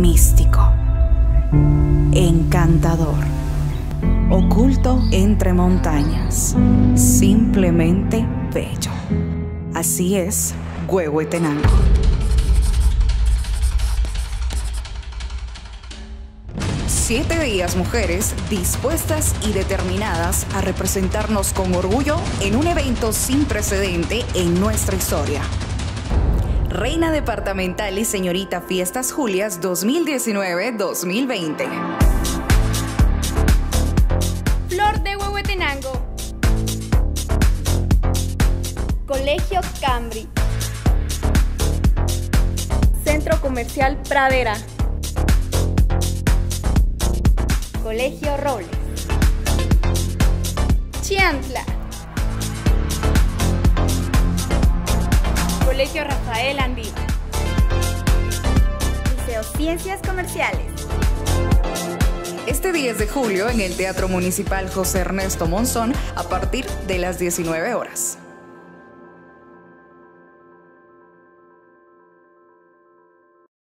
místico, encantador, oculto entre montañas, simplemente bello. Así es, Huehuetenango. Siete días mujeres dispuestas y determinadas a representarnos con orgullo en un evento sin precedente en nuestra historia. Reina Departamental y Señorita Fiestas Julias 2019-2020. Flor de Huehuetenango. Colegio Cambri. Centro Comercial Pradera. Colegio Robles. Chiantla. Colegio Rafael Andino. Liceo Ciencias Comerciales. Este 10 de julio en el Teatro Municipal José Ernesto Monzón a partir de las 19 horas.